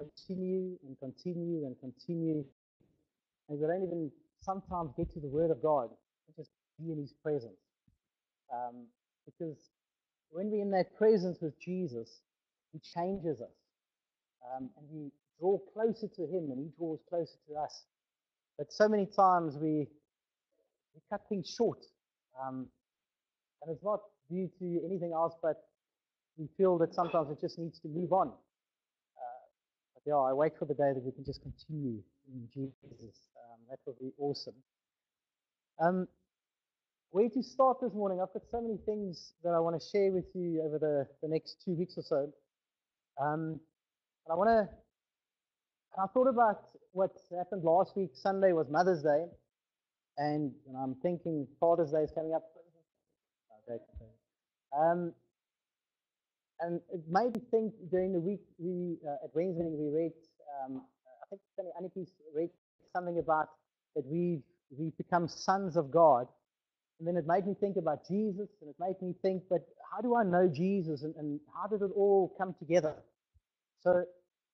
continue and continue and continue. And we don't even sometimes get to the Word of God, just be in His presence. Um, because when we're in that presence with Jesus, He changes us. Um, and we draw closer to Him and He draws closer to us. But so many times we, we cut things short. Um, and it's not due to anything else, but we feel that sometimes it just needs to move on. Yeah, I wait for the day that we can just continue in Jesus. Um, that would be awesome. Um, where to start this morning? I've got so many things that I want to share with you over the, the next two weeks or so. Um, and I want to, I thought about what happened last week. Sunday was Mother's Day. And, and I'm thinking Father's Day is coming up. Okay. Um, and it made me think during the week we uh, at Wednesday we read um, I think Sunny Anipis read something about that we've we've become sons of God. And then it made me think about Jesus and it made me think, but how do I know Jesus and, and how did it all come together? So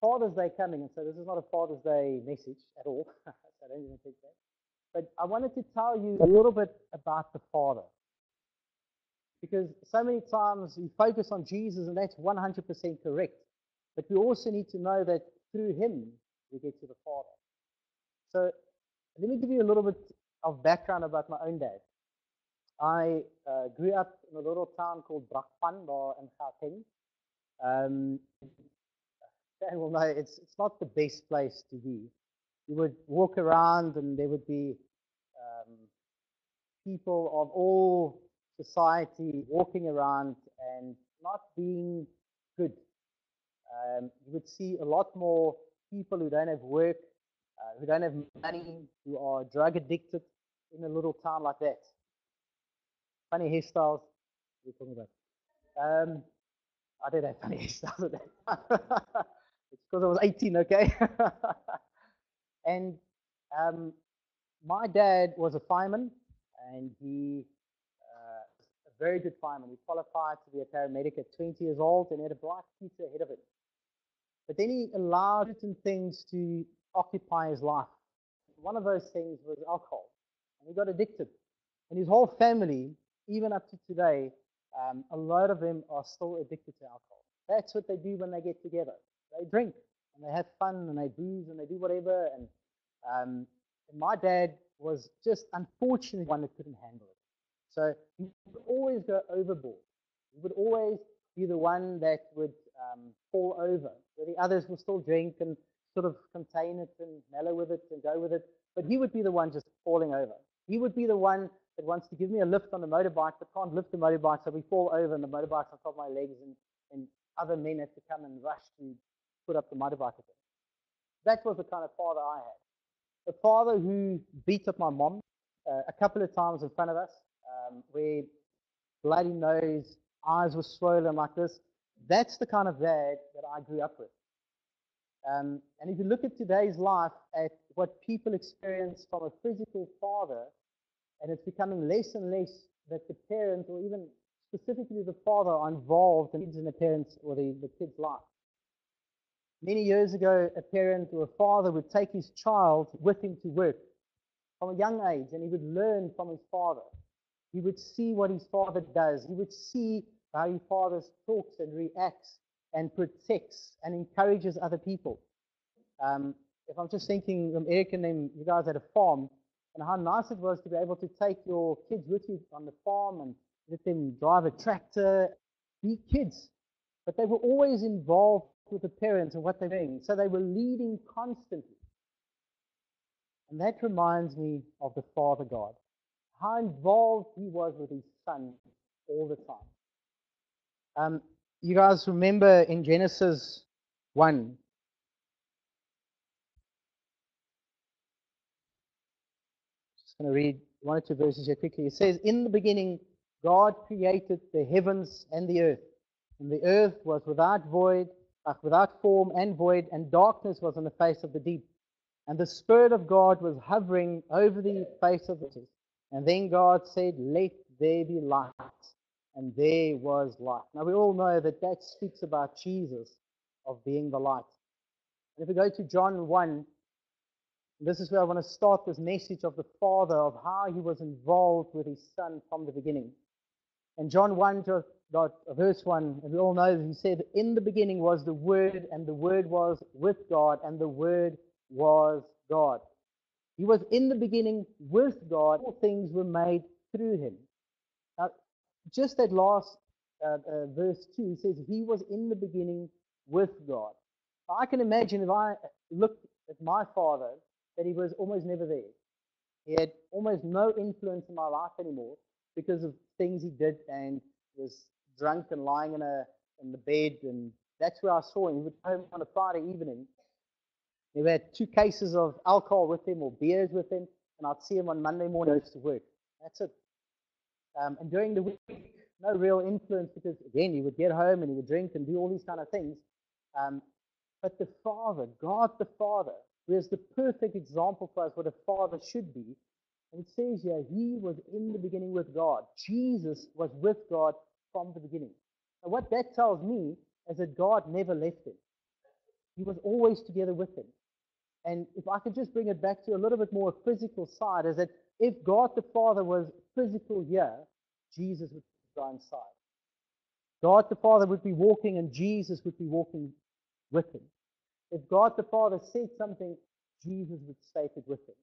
Father's Day coming, and so this is not a Father's Day message at all. I don't even think that. But I wanted to tell you a little bit about the Father. Because so many times we focus on Jesus, and that's 100% correct. But we also need to know that through Him we get to the Father. So let me give you a little bit of background about my own dad. I uh, grew up in a little town called Brakpan in Gauteng. Um, Dan will know it's, it's not the best place to be. You would walk around and there would be um, people of all society walking around and not being good. Um, you would see a lot more people who don't have work, uh, who don't have money, who are drug addicted in a little town like that. Funny hairstyles. What are you talking about? Um, I did have funny hairstyles at that time. it's because I was 18, okay? and um, my dad was a fireman, and he very good fireman. He qualified to be a paramedic at 20 years old and had a bright future ahead of him. But then he allowed certain things to occupy his life. One of those things was alcohol, and he got addicted. And his whole family, even up to today, um, a lot of them are still addicted to alcohol. That's what they do when they get together. They drink and they have fun and they booze and they do whatever. And, um, and my dad was just unfortunately one that couldn't handle it. So you would always go overboard. You would always be the one that would um, fall over, where the others will still drink and sort of contain it and mellow with it and go with it. But he would be the one just falling over. He would be the one that wants to give me a lift on the motorbike, but can't lift the motorbike, so we fall over and the motorbike's on top of my legs, and, and other men have to come and rush to put up the motorbike again. That was the kind of father I had. A father who beat up my mom uh, a couple of times in front of us, um, where bloody nose, eyes were swollen like this. That's the kind of dad that I grew up with. Um, and if you look at today's life, at what people experience from a physical father, and it's becoming less and less that the parent, or even specifically the father, are involved in the parents or the, the kid's life. Many years ago, a parent or a father would take his child with him to work from a young age, and he would learn from his father. He would see what his father does. He would see how his father talks and reacts and protects and encourages other people. Um, if I'm just thinking, um, Eric and them, you guys had a farm, and how nice it was to be able to take your kids with you on the farm and let them drive a tractor, be kids. But they were always involved with the parents and what they're doing. So they were leading constantly. And that reminds me of the Father God how involved he was with his son all the time. Um, you guys remember in Genesis 1, just going to read one or two verses here quickly. It says, In the beginning, God created the heavens and the earth. And the earth was without void, without form and void, and darkness was on the face of the deep. And the Spirit of God was hovering over the face of the earth. And then God said, Let there be light. And there was light. Now we all know that that speaks about Jesus of being the light. And if we go to John 1, this is where I want to start this message of the Father, of how he was involved with his Son from the beginning. And John 1, uh, verse 1, and we all know he said, In the beginning was the Word, and the Word was with God, and the Word was God. He was in the beginning with God. All things were made through him. Now, just that last uh, uh, verse 2, he says, He was in the beginning with God. I can imagine if I looked at my father, that he was almost never there. He had almost no influence in my life anymore because of things he did and was drunk and lying in, a, in the bed. And that's where I saw him. He would come home on a Friday evening we had two cases of alcohol with him or beers with him, and I'd see him on Monday morning to work. That's it. Um, and during the week, no real influence because, again, he would get home and he would drink and do all these kind of things. Um, but the Father, God the Father, who is the perfect example for us what a father should be, and it says here, he was in the beginning with God. Jesus was with God from the beginning. And what that tells me is that God never left him. He was always together with him. And if I could just bring it back to a little bit more physical side, is that if God the Father was physical here, Jesus would be by his side. God the Father would be walking and Jesus would be walking with him. If God the Father said something, Jesus would state it with him.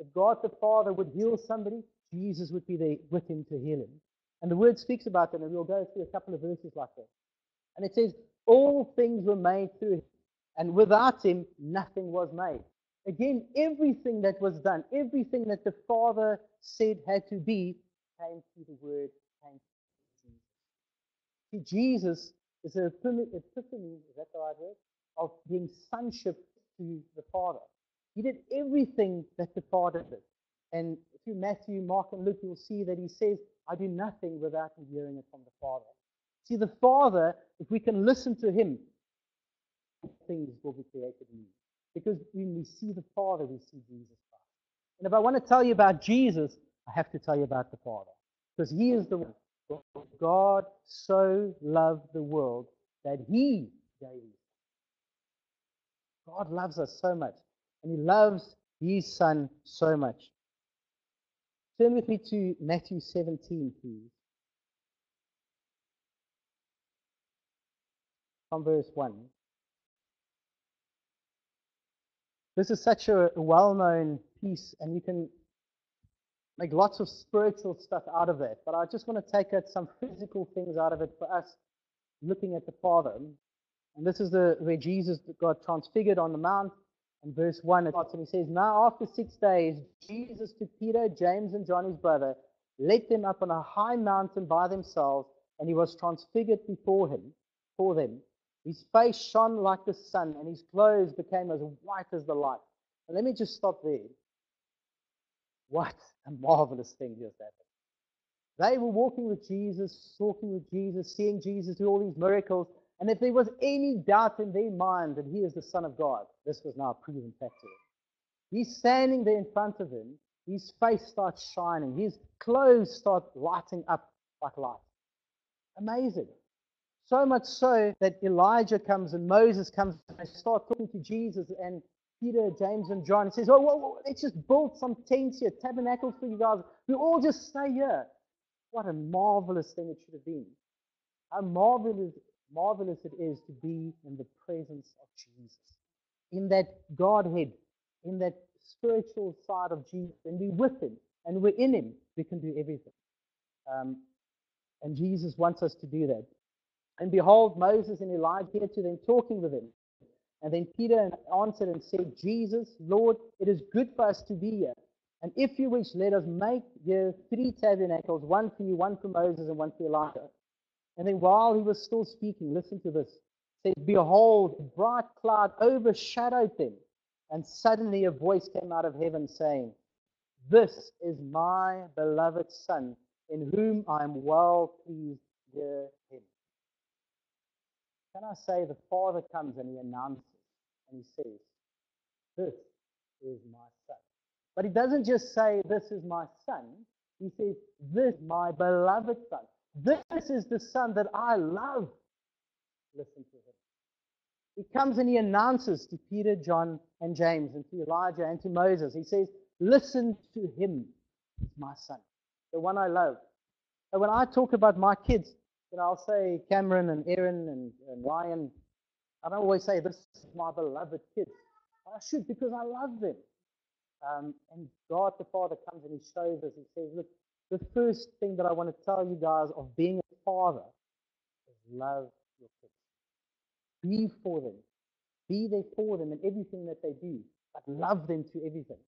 If God the Father would heal somebody, Jesus would be there with him to heal him. And the word speaks about that, and we'll go through a couple of verses like that. And it says, All things were made through him, and without him, nothing was made. Again, everything that was done, everything that the Father said had to be, came through the Word, came through Jesus. See, Jesus is an epiphany, is that the right word? Of being sonship to the Father. He did everything that the Father did. And through Matthew, Mark, and Luke, you'll see that he says, I do nothing without hearing it from the Father. See, the Father, if we can listen to him, things will be created new. Because when we see the Father, we see Jesus Christ. And if I want to tell you about Jesus, I have to tell you about the Father. Because he is the one. God so loved the world that he gave God loves us so much. And he loves his son so much. Turn with me to Matthew 17, please. From verse 1. This is such a well known piece, and you can make lots of spiritual stuff out of it. But I just want to take out some physical things out of it for us looking at the Father. And this is the where Jesus got transfigured on the mount. And verse 1 it starts and he says, Now after six days, Jesus took Peter, James, and John his brother, led them up on a high mountain by themselves, and he was transfigured before him, for them. His face shone like the sun, and his clothes became as white as the light. Let me just stop there. What a marvelous thing just happened. They were walking with Jesus, talking with Jesus, seeing Jesus do all these miracles. And if there was any doubt in their mind that he is the Son of God, this was now a proven fact to them. He's standing there in front of him. His face starts shining. His clothes start lighting up like light. Amazing. So much so that Elijah comes and Moses comes and they start talking to Jesus and Peter, James, and John. He says, oh, whoa, whoa, let's just build some tents here, tabernacles for you guys. We all just stay here. What a marvelous thing it should have been. How marvelous, marvelous it is to be in the presence of Jesus, in that Godhead, in that spiritual side of Jesus, and we're with Him and we're in Him. We can do everything. Um, and Jesus wants us to do that. And behold, Moses and Elijah came to them talking with him. And then Peter answered and said, Jesus, Lord, it is good for us to be here. And if you wish, let us make here three tabernacles, one for you, one for Moses, and one for Elijah. And then while he was still speaking, listen to this. Said, Behold, a bright cloud overshadowed them. And suddenly a voice came out of heaven saying, This is my beloved Son, in whom I am well pleased. Hear him. Can I say the Father comes and he announces and he says, This is my son. But he doesn't just say, This is my son. He says, This my beloved son. This is the son that I love. Listen to him. He comes and he announces to Peter, John, and James, and to Elijah and to Moses. He says, Listen to him. He's my son, the one I love. And when I talk about my kids, you know, I'll say Cameron and Aaron and, and Ryan. I don't always say, This is my beloved kids. I should because I love them. Um, and God the Father comes and He shows us. He says, Look, the first thing that I want to tell you guys of being a father is love your kids. Be for them. Be there for them in everything that they do, but love them to everything.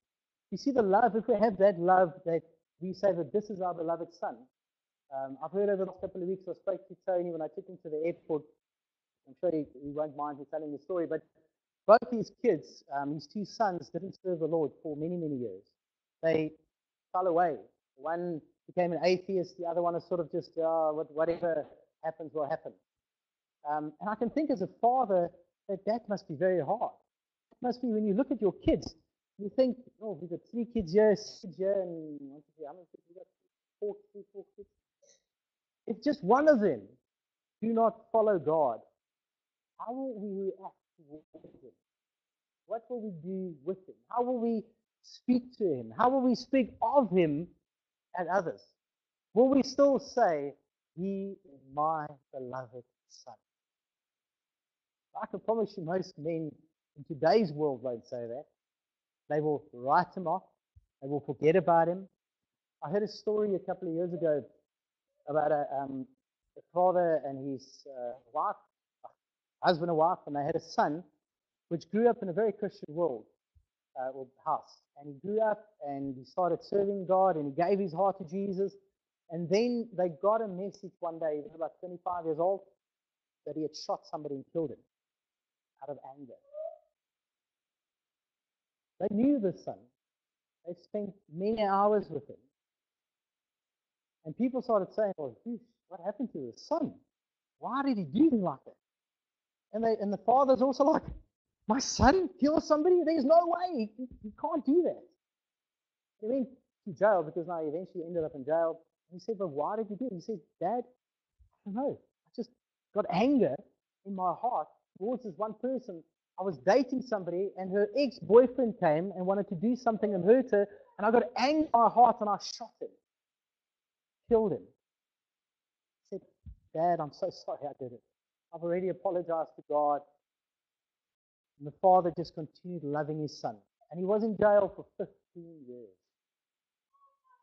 You see, the love, if we have that love that we say that this is our beloved son. Um, I've heard over the last couple of weeks, I spoke to Tony when I took him to the airport. I'm sure he, he won't mind me telling the story, but both these kids, um, his two sons, didn't serve the Lord for many, many years. They fell away. One became an atheist, the other one is sort of just, uh, whatever happens will happen. Um, and I can think as a father that that must be very hard. It must be when you look at your kids, you think, oh, we've got three kids here, six here, and how many kids we got? Four, three, four kids. If just one of them do not follow God, how will we react with him? What will we do with him? How will we speak to him? How will we speak of him and others? Will we still say, He is my beloved Son? I can promise you, most men in today's world won't say that. They will write him off, they will forget about him. I heard a story a couple of years ago about a, um, a father and his uh, wife, husband and wife, and they had a son which grew up in a very Christian world uh, or house. And he grew up and he started serving God and he gave his heart to Jesus. And then they got a message one day, he was about 25 years old, that he had shot somebody and killed him out of anger. They knew the son. They spent many hours with him. And people started saying, well, geez, what happened to his son? Why did he do him like that? And, they, and the father's also like, my son kills somebody? There's no way. He, he can't do that. He went to jail because now he eventually ended up in jail. He said, but why did you do it? He said, Dad, I don't know. I just got anger in my heart towards this one person. I was dating somebody, and her ex boyfriend came and wanted to do something and hurt her, and I got anger in my heart and I shot him, killed him. Said, Dad, I'm so sorry I did it. I've already apologized to God. And the father just continued loving his son. And he was in jail for 15 years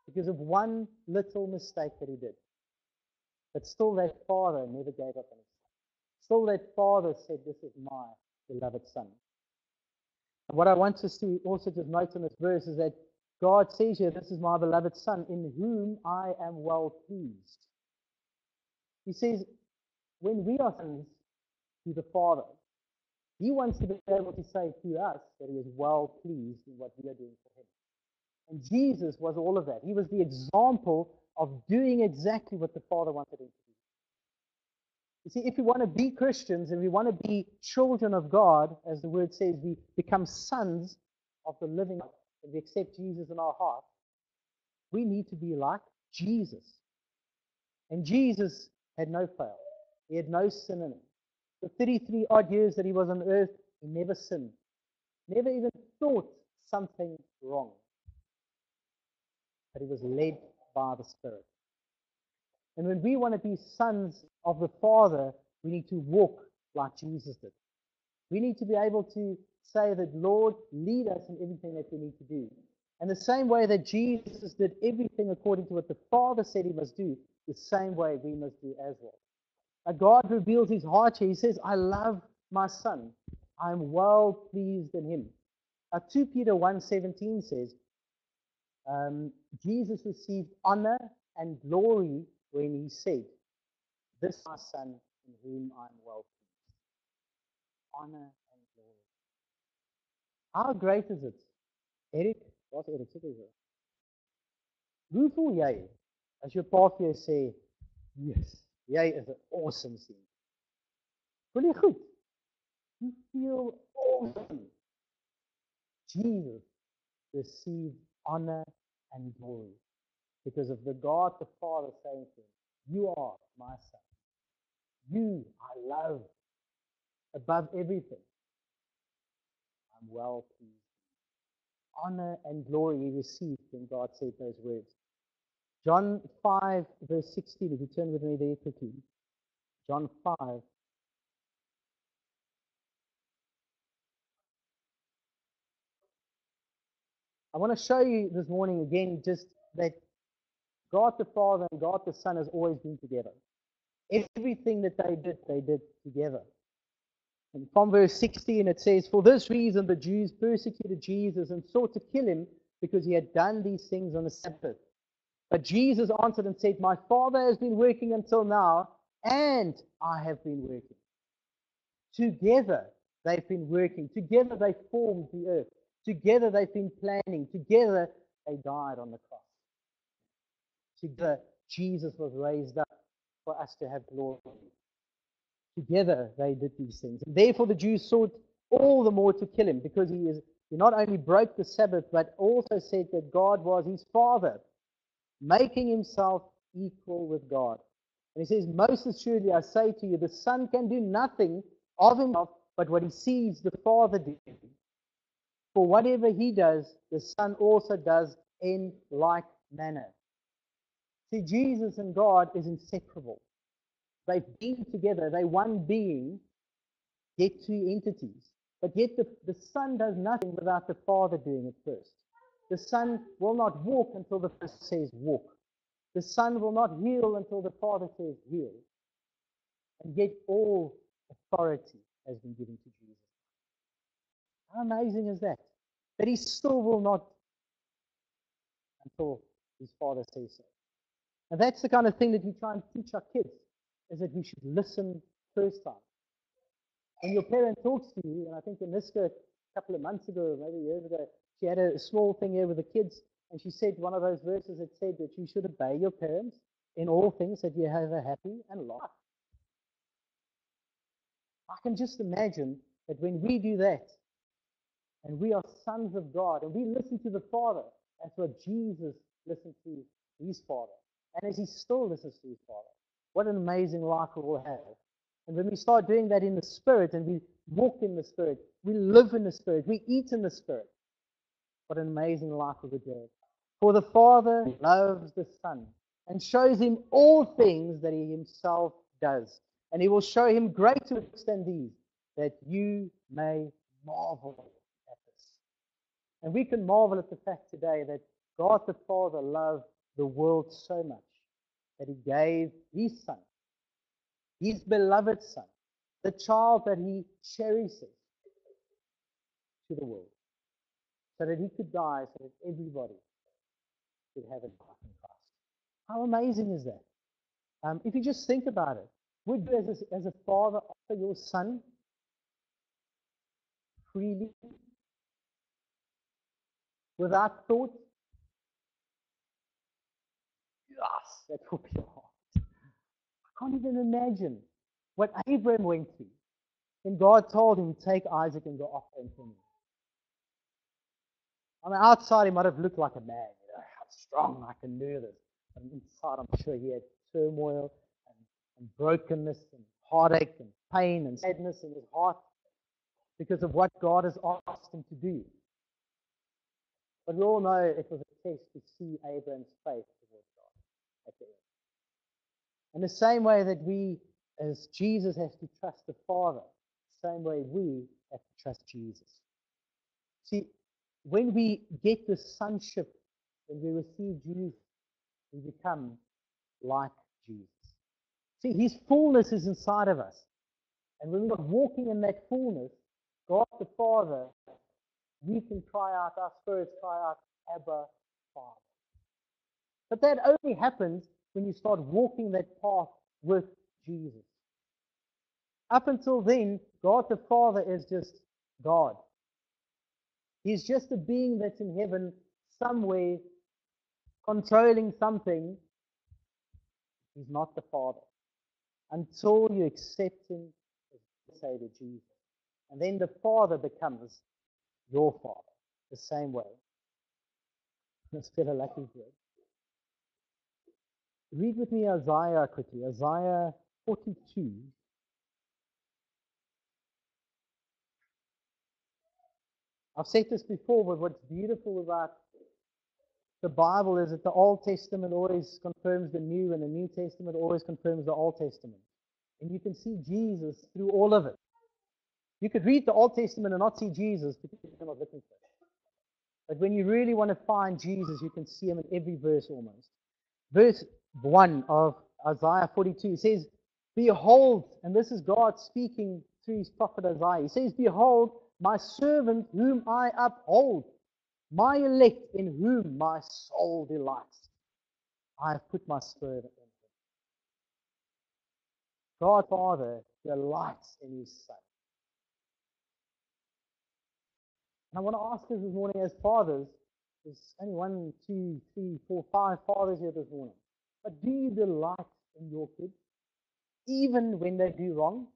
because of one little mistake that he did. But still, that father never gave up on his son. Still, that father said, This is my beloved son. And what I want us to also just note in this verse is that God says here, This is my beloved son, in whom I am well pleased. He says, When we are sons to the Father, he wants to be able to say to us that he is well pleased in what we are doing for him. And Jesus was all of that. He was the example of doing exactly what the Father wanted him to do. You see, if we want to be Christians and we want to be children of God, as the word says, we become sons of the living God, and we accept Jesus in our heart, we need to be like Jesus. And Jesus had no fail. He had no sin in him. The 33 odd years that he was on earth, he never sinned, never even thought something wrong. But he was led by the Spirit. And when we want to be sons of the Father, we need to walk like Jesus did. We need to be able to say that, Lord, lead us in everything that we need to do. And the same way that Jesus did everything according to what the Father said he must do, the same way we must do as well. God reveals his heart here. He says, I love my son. I'm well pleased in him. Uh, 2 Peter 1.17 says, um, Jesus received honor and glory when he said, This my son in whom I'm well pleased. Honor. How great is it? Eric, wat Eric sit hier? Hoe voel jy as jou pa vir jou sê, "Yes, Jy is 'n awesome seun. Voel jy goed? You feel awesome. Jesus received honor and glory because of the God the Father saying to him, You are my son. You I love. above everything. I'm well pleased. Honor and glory received when God said those words. John 5, verse 16, if you turn with me there quickly. John 5. I want to show you this morning again just that God the Father and God the Son has always been together. Everything that they did, they did together. And from verse 16 it says, For this reason the Jews persecuted Jesus and sought to kill him because he had done these things on the Sabbath. But Jesus answered and said, My Father has been working until now, and I have been working. Together they've been working. Together they formed the earth. Together they've been planning. Together they died on the cross. Together Jesus was raised up for us to have glory. Together they did these things. And therefore the Jews sought all the more to kill him because he is he not only broke the Sabbath, but also said that God was his father, making himself equal with God. And he says, Most assuredly I say to you, the Son can do nothing of himself but what he sees the Father do. For whatever he does, the Son also does in like manner. See, Jesus and God is inseparable. They've been together, they're one being, yet two entities. But yet the, the Son does nothing without the Father doing it first. The Son will not walk until the Father says walk. The Son will not heal until the Father says heal. And yet all authority has been given to Jesus. How amazing is that? That he still will not until his Father says so. And that's the kind of thing that we try and teach our kids, is that we should listen first time. When your parent talks to you, and I think Aniska a couple of months ago, maybe years ago, she had a small thing here with the kids, and she said one of those verses that said that you should obey your parents in all things that you have a happy and life. I can just imagine that when we do that, and we are sons of God, and we listen to the Father, that's what Jesus listened to his Father. And as he still listens to his Father, what an amazing life we will have. And when we start doing that in the Spirit and we walk in the Spirit, we live in the Spirit, we eat in the Spirit, what an amazing life we would have. For the Father loves the Son and shows him all things that he himself does. And he will show him greater than these, that you may marvel at this. And we can marvel at the fact today that God the Father loved the world so much that he gave his Son, his beloved Son, the child that he cherishes, to the world, so that he could die, so that everybody could have a life in Christ. How amazing is that? Um, if you just think about it, would you, as a, as a father, offer your son freely, without thought? Yes, that would be hard. I can't even imagine what Abraham went through when God told him, Take Isaac and go offer him for me. On the outside, he might have looked like a man, you know, how strong I can do this. But inside, I'm sure he had turmoil and, and brokenness and heartache and pain and sadness in his heart because of what God has asked him to do. But we all know it was a test to see Abraham's faith towards God at the end. In the same way that we, as Jesus, have to trust the Father, same way we have to trust Jesus. See, when we get the sonship, when we receive Jesus, we become like Jesus. See, his fullness is inside of us. And when we're walking in that fullness, God the Father, we can cry out, our spirits cry out, Abba, Father. But that only happens when you start walking that path with Jesus. Up until then, God the Father is just God. He's just a being that's in heaven somewhere controlling something. He's not the Father. Until you accept Him as the Savior Jesus. And then the Father becomes your Father, the same way. Let's a lucky here. Read with me Isaiah quickly. Isaiah 42. I've said this before, but what's beautiful about the Bible is that the Old Testament always confirms the New, and the New Testament always confirms the Old Testament. And you can see Jesus through all of it. You could read the Old Testament and not see Jesus because you're not looking for it. But when you really want to find Jesus, you can see him in every verse almost. Verse 1 of Isaiah 42 He says, Behold, and this is God speaking through his prophet Isaiah. He says, Behold, my servant whom I uphold, my elect in whom my soul delights. I have put my spirit in him. God Father delights in his Son. And I want to ask us this morning as fathers, there's only one, two, three, four, five fathers here this morning. But do you delight in your kids? Even when they do wrong?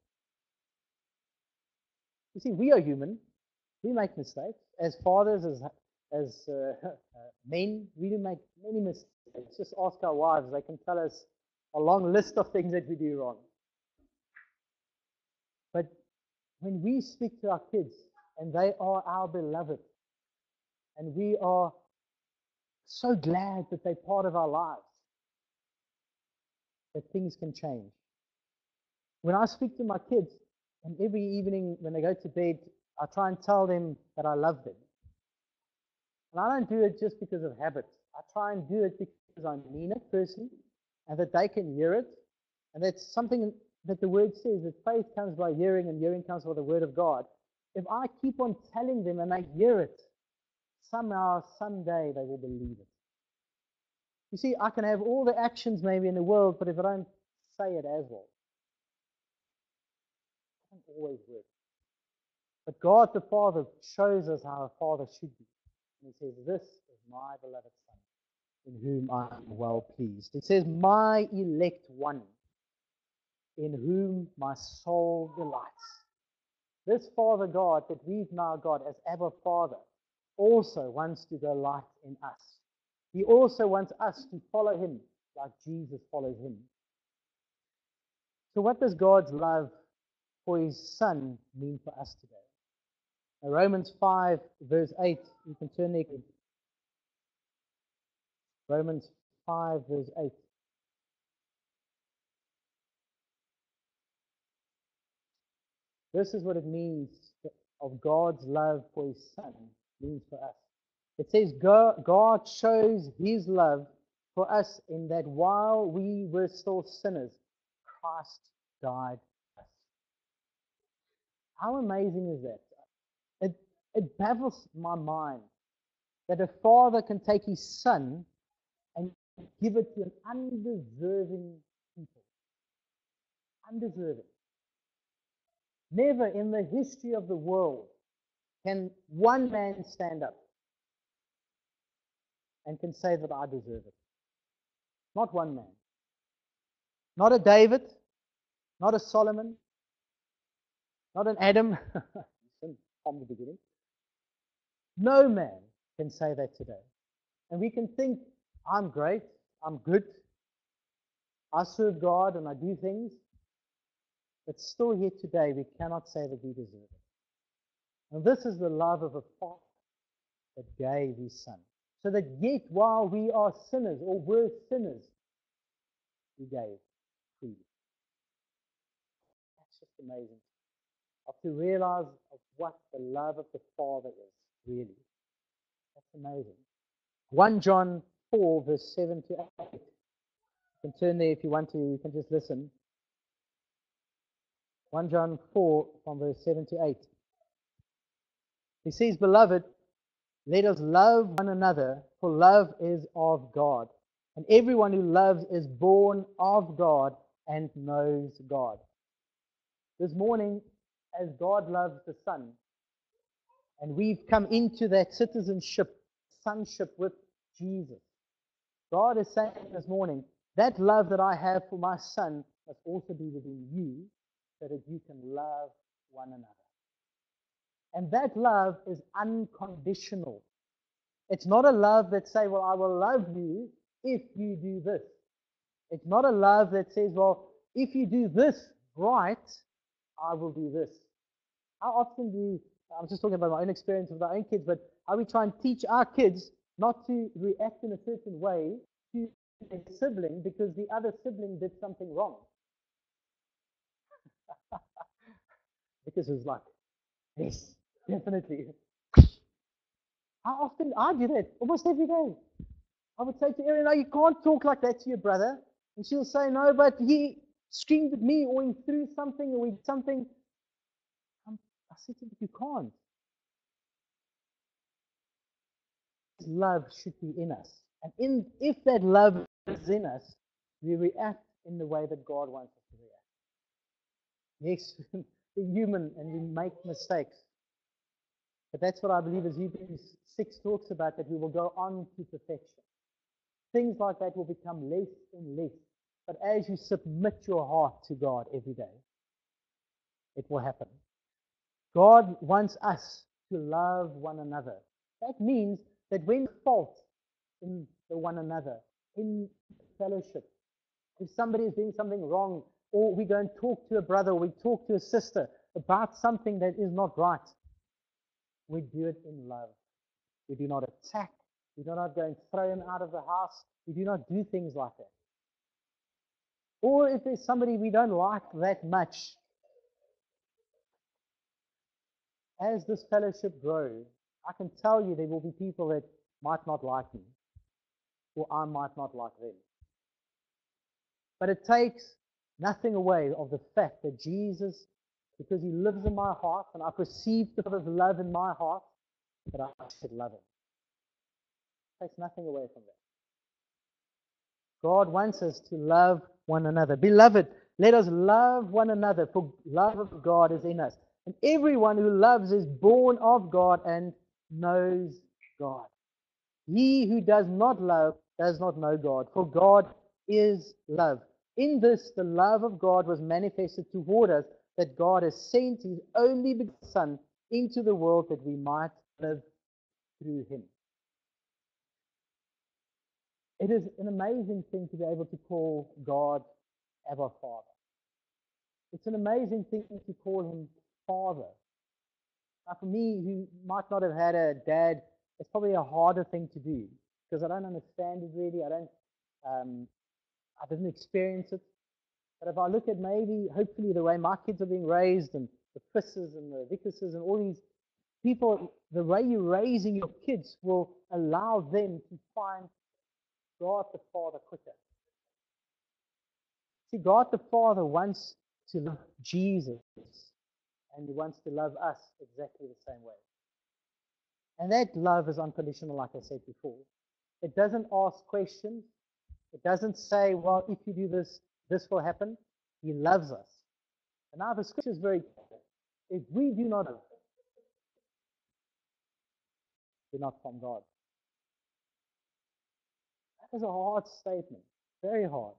You see, we are human. We make mistakes. As fathers, as, as uh, uh, men, we do make many mistakes. Just ask our wives. They can tell us a long list of things that we do wrong. But when we speak to our kids, and they are our beloved, and we are so glad that they're part of our lives, that things can change. When I speak to my kids, and every evening when they go to bed, I try and tell them that I love them. And I don't do it just because of habit. I try and do it because I mean it personally, and that they can hear it. And that's something that the word says that faith comes by hearing, and hearing comes by the word of God. If I keep on telling them and they hear it, somehow, someday they will believe it. You see, I can have all the actions maybe in the world, but if I don't say it as well, it doesn't always work. But God the Father shows us how a father should be. And he says, This is my beloved Son, in whom I am well pleased. It says, My elect one, in whom my soul delights. This Father God that we've now got as Abba Father also wants to delight in us. He also wants us to follow him like Jesus follows him. So, what does God's love for his Son mean for us today? Now, Romans 5, verse 8, you can turn there. Romans 5, verse 8. This is what it means of God's love for his Son means for us. It says God shows his love for us in that while we were still sinners, Christ died for us. How amazing is that? It, it baffles my mind that a father can take his son and give it to an undeserving people. Undeserving. Never in the history of the world can one man stand up and can say that I deserve it. Not one man. Not a David, not a Solomon, not an Adam from the beginning. No man can say that today. And we can think, I'm great, I'm good, I serve God and I do things. But still, here today, we cannot say that we deserve it. And this is the love of a Father that gave His Son. So that yet while we are sinners or were sinners, He gave freely. That's just amazing. Of to realize of what the love of the Father is, really. That's amazing. 1 John 4, verse 7 to 8. You can turn there if you want to, you can just listen. 1 John 4 from verse 7 to 8. He says, Beloved, let us love one another, for love is of God. And everyone who loves is born of God and knows God. This morning, as God loves the Son, and we've come into that citizenship, sonship with Jesus. God is saying this morning, that love that I have for my Son must also be within you so that you can love one another. And that love is unconditional. It's not a love that say, well, I will love you if you do this. It's not a love that says, well, if you do this right, I will do this. How often do you, I'm just talking about my own experience with our own kids, but how we try and teach our kids not to react in a certain way to a sibling because the other sibling did something wrong. because it's like, yes, definitely. I often I do that? Almost every day. I would say to Erin, no, you can't talk like that to your brother. And she'll say, no, but he screamed at me or he threw something or he did something. Um, I said to him, you can't. Love should be in us. And in, if that love is in us, we react in the way that God wants us to react. Yes, we're human and we make mistakes. But that's what I believe as Hebrews 6 talks about, that we will go on to perfection. Things like that will become less and less. But as you submit your heart to God every day, it will happen. God wants us to love one another. That means that when fault in the one another, in fellowship, if somebody is doing something wrong, or we go and talk to a brother, we talk to a sister about something that is not right, we do it in love. We do not attack. We do not go and throw him out of the house. We do not do things like that. Or if there's somebody we don't like that much, as this fellowship grows, I can tell you there will be people that might not like me, or I might not like them. But it takes nothing away of the fact that Jesus, because he lives in my heart, and I perceive the Father's love in my heart, that I should love him. It takes nothing away from that. God wants us to love one another. Beloved, let us love one another, for love of God is in us. And everyone who loves is born of God and knows God. He who does not love does not know God, for God is love. In this, the love of God was manifested toward us, that God has sent his only begotten Son into the world that we might live through him. It is an amazing thing to be able to call God our Father. It's an amazing thing to call him Father. Now, for me, who might not have had a dad, it's probably a harder thing to do because I don't understand it really. I don't, um, I didn't experience it. But if I look at maybe, hopefully, the way my kids are being raised and the Chris's and the Vickerses and all these people, the way you're raising your kids will allow them to find God the Father quicker. See, God the Father wants to love Jesus, and He wants to love us exactly the same way. And that love is unconditional, like I said before. It doesn't ask questions. It doesn't say, well, if you do this, this will happen. He loves us. And now the scripture is very clear. If we do not love, we're not from God. That is a hard statement, very hard.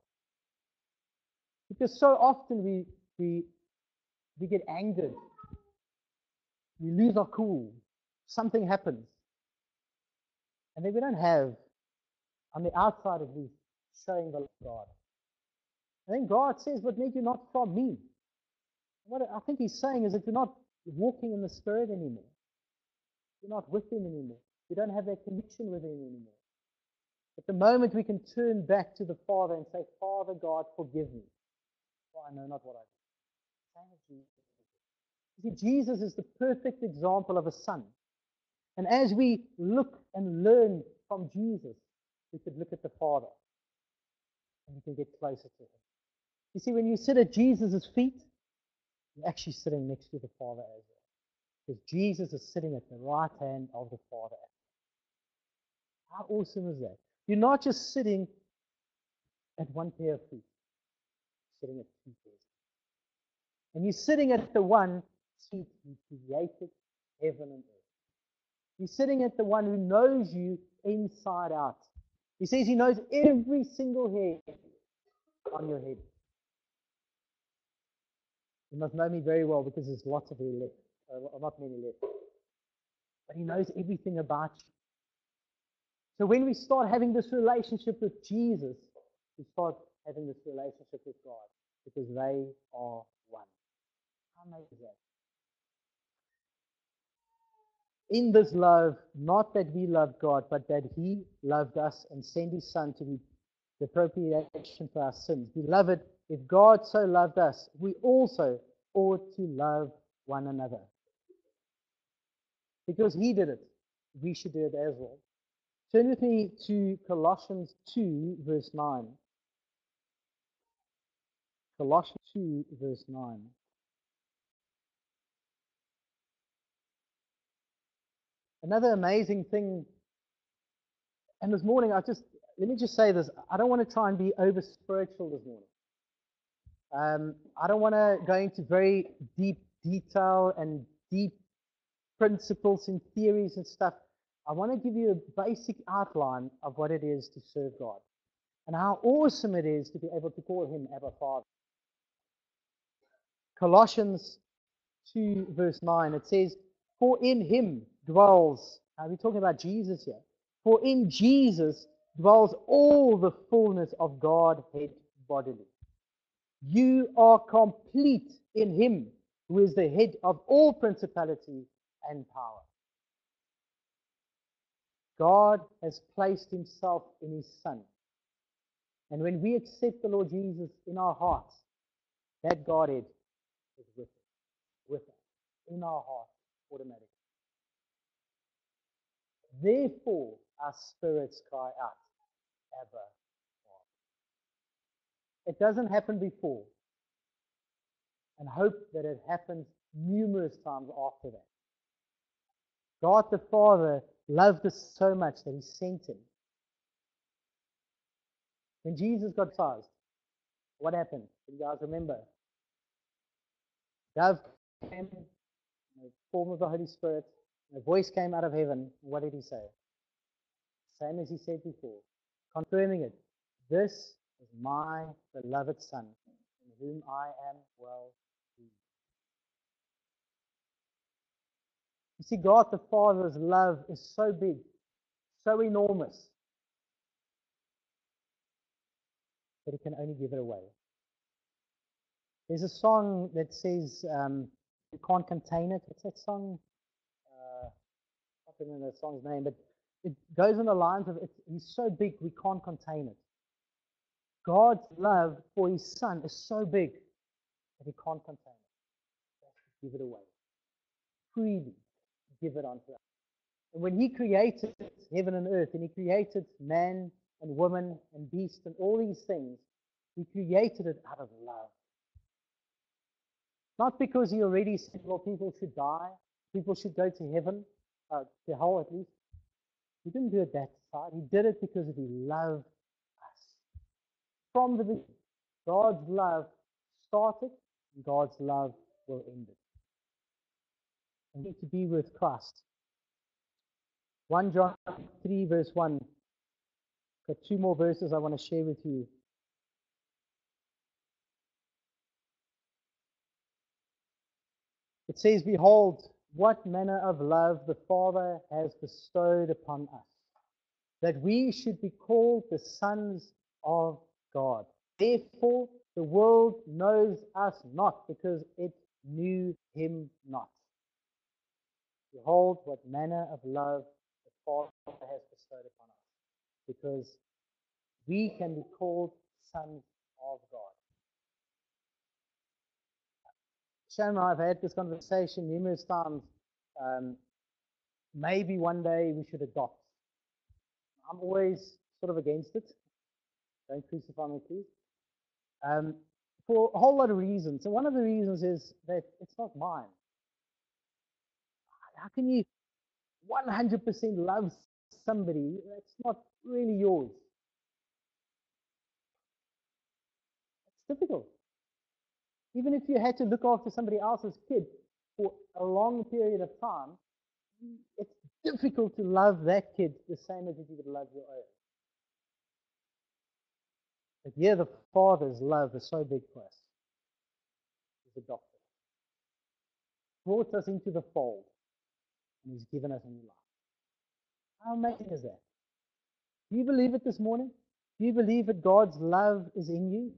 Because so often we, we, we get angered, we lose our cool, something happens. And then we don't have, on the outside at least, showing the love of God. And then God says, But make you not from me. What I think he's saying is that you're not walking in the Spirit anymore. You're not with him anymore. You don't have that connection with him anymore. At the moment we can turn back to the Father and say, Father God, forgive me. For I know not what I do. You see, Jesus is the perfect example of a son. And as we look and learn from Jesus, we could look at the Father and we can get closer to him. You see, when you sit at Jesus' feet, you're actually sitting next to the Father as well. Because Jesus is sitting at the right hand of the Father. How awesome is that? You're not just sitting at one pair of feet, you're sitting at two pairs. And you're sitting at the one seat who created heaven and earth. You're sitting at the one who knows you inside out. He says he knows every single hair on your head. You must know me very well because there's lots of hair left, uh, not many left. But he knows everything about you. So when we start having this relationship with Jesus, we start having this relationship with God because they are one. How amazing that? in this love, not that we love God, but that He loved us and sent His Son to be the propitiation for our sins. Beloved, if God so loved us, we also ought to love one another. Because He did it, we should do it as well. Turn with me to Colossians 2, verse 9. Colossians 2, verse 9. Another amazing thing, and this morning I just, let me just say this. I don't want to try and be over spiritual this morning. Um, I don't want to go into very deep detail and deep principles and theories and stuff. I want to give you a basic outline of what it is to serve God and how awesome it is to be able to call Him Abba Father. Colossians 2, verse 9, it says, For in Him dwells, now we're talking about Jesus here, for in Jesus dwells all the fullness of Godhead bodily. You are complete in Him, who is the head of all principality and power. God has placed Himself in His Son. And when we accept the Lord Jesus in our hearts, that Godhead is with us, with us, in our hearts, automatically. Therefore, our spirits cry out, Abba, It doesn't happen before. And hope that it happens numerous times after that. God the Father loved us so much that he sent him. When Jesus got baptized, what happened? Do you guys remember? Dove came in the form of the Holy Spirit. A voice came out of heaven. What did he say? Same as he said before, confirming it. This is my beloved Son, in whom I am well pleased. You see, God the Father's love is so big, so enormous, that He can only give it away. There's a song that says, um, You can't contain it. What's that song? I don't remember the song's name, but it goes in the lines of He's so big we can't contain it. God's love for His Son is so big that He can't contain it. Give it away. Freely give it unto us. And when He created heaven and earth, and He created man and woman and beast and all these things, He created it out of love. Not because He already said, well, people should die, people should go to heaven, uh, to hell at least. He didn't do it that side. He did it because He loved us. From the beginning, God's love started, and God's love will end it. And need to be with Christ. 1 John 3, verse 1. Got two more verses I want to share with you. It says, Behold, what manner of love the Father has bestowed upon us, that we should be called the sons of God. Therefore, the world knows us not because it knew him not. Behold, what manner of love the Father has bestowed upon us, because we can be called sons of God. Shannon and I have had this conversation numerous times. Um, maybe one day we should adopt. I'm always sort of against it. Don't crucify me, please. Um, for a whole lot of reasons. And one of the reasons is that it's not mine. How can you 100% love somebody that's not really yours? It's difficult. Even if you had to look after somebody else's kid for a long period of time, it's difficult to love that kid the same as if you would love your own. But here the Father's love is so big for us. He's adopted us, Brought us into the fold. And He's given us a new life. How amazing is that? Do you believe it this morning? Do you believe that God's love is in you?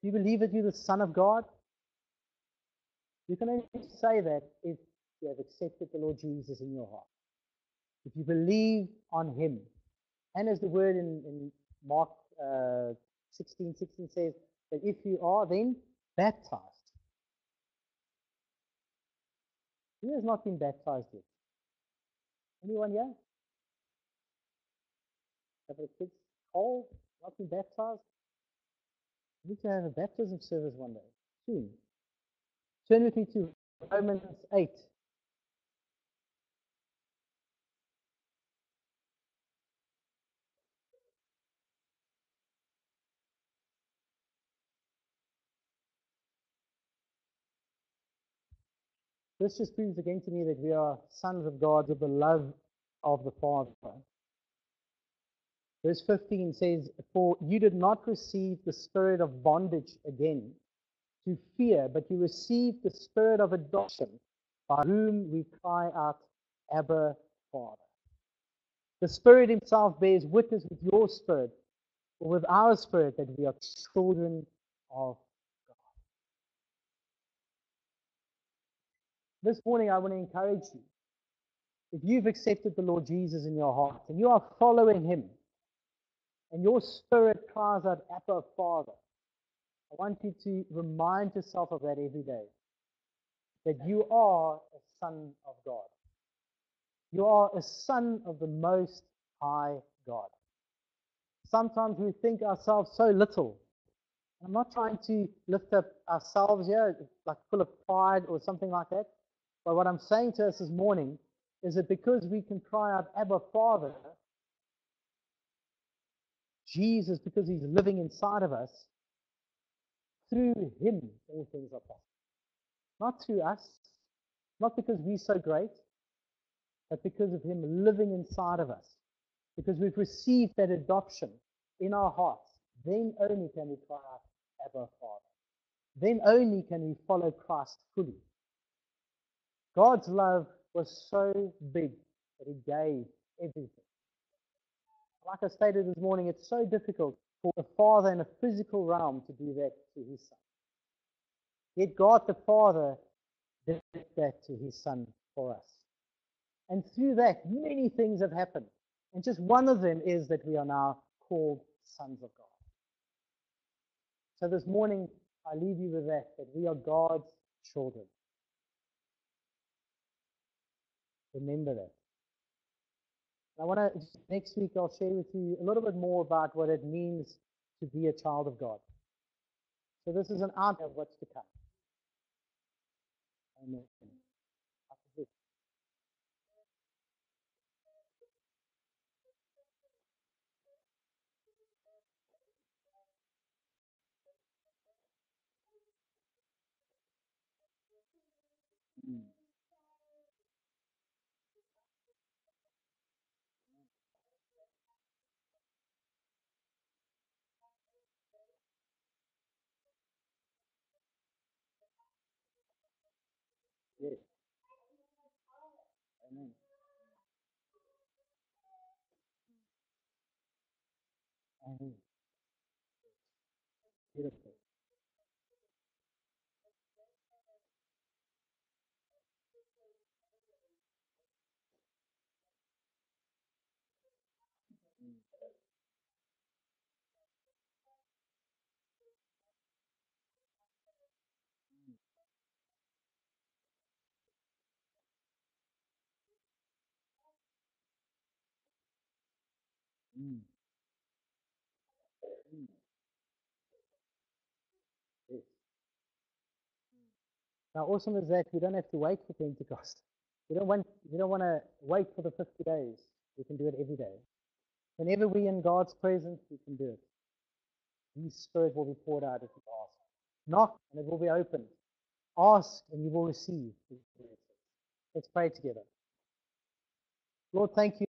Do you believe that you're the Son of God? You can only say that if you have accepted the Lord Jesus in your heart. If you believe on him, and as the word in, in Mark uh, 16, 16 says, that if you are then baptized, who has not been baptized yet? Anyone here? Have the kids all not been baptized? We need to have a baptism service one day, soon. Turn with me to Romans 8. This just proves again to me that we are sons of God with the love of the Father. Verse 15 says, For you did not receive the spirit of bondage again to fear, but you received the spirit of adoption, by whom we cry out, Abba, Father. The Spirit Himself bears witness with your spirit, or with our spirit, that we are children of This morning, I want to encourage you. If you've accepted the Lord Jesus in your heart and you are following Him, and your spirit cries out, Abba, Father, I want you to remind yourself of that every day. That you are a son of God. You are a son of the Most High God. Sometimes we think ourselves so little. I'm not trying to lift up ourselves here, like full of pride or something like that. But what I'm saying to us this morning is that because we can cry out, Abba, Father, Jesus, because He's living inside of us, through Him, all things are possible. Not through us, not because we're so great, but because of Him living inside of us. Because we've received that adoption in our hearts, then only can we cry out, Abba, Father. Then only can we follow Christ fully. God's love was so big that he gave everything. Like I stated this morning, it's so difficult for a father in a physical realm to do that to his son. Yet God the Father did that to his son for us. And through that, many things have happened. And just one of them is that we are now called sons of God. So this morning, I leave you with that, that we are God's children. Remember that. I want to, next week, I'll share with you a little bit more about what it means to be a child of God. So this is an outline of what's to come. Amen. Mm. Amen. Beautiful. Mm. Now, awesome is that we don't have to wait for Pentecost. We don't want we don't want to wait for the 50 days. We can do it every day. Whenever we're in God's presence, we can do it. His Spirit will be poured out if you ask. Knock and it will be opened. Ask and you will receive. Let's pray together. Lord, thank you.